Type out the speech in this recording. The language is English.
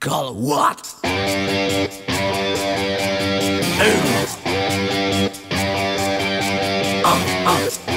Call what? Ooh. Uh, um, uh. Um.